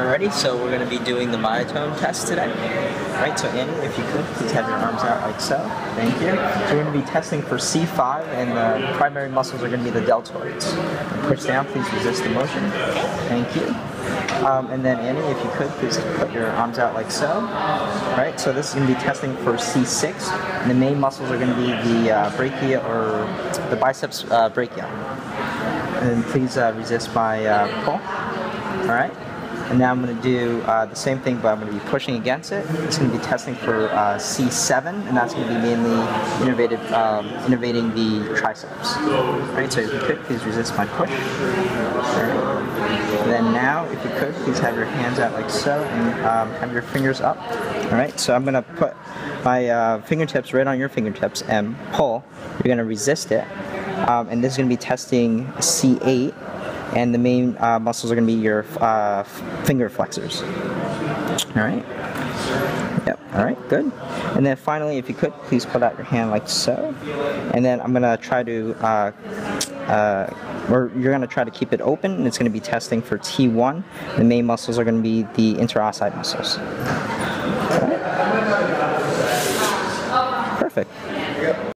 Alrighty, so we're going to be doing the myotome test today. Alright, so Annie, if you could, please have your arms out like so. Thank you. So we're going to be testing for C5, and the primary muscles are going to be the deltoids. Push down, please resist the motion. Thank you. Um, and then Annie, if you could, please put your arms out like so. Alright, so this is going to be testing for C6. And the main muscles are going to be the uh, brachii or the biceps uh, brachii. And please uh, resist my uh, pull. Alright. And now I'm going to do uh, the same thing, but I'm going to be pushing against it. It's going to be testing for uh, C7, and that's going to be mainly innovative, um, innovating the triceps. Right, so if you could, please resist my push. Then now, if you could, please have your hands out like so, and um, have your fingers up. All right, so I'm going to put my uh, fingertips right on your fingertips and pull. You're going to resist it. Um, and this is going to be testing C8 and the main uh, muscles are going to be your uh, finger flexors. All right. Yep. All right. Good. And then finally, if you could, please put out your hand like so. And then I'm going to try to, uh, uh, or you're going to try to keep it open, and it's going to be testing for T1. The main muscles are going to be the interossei muscles. Perfect.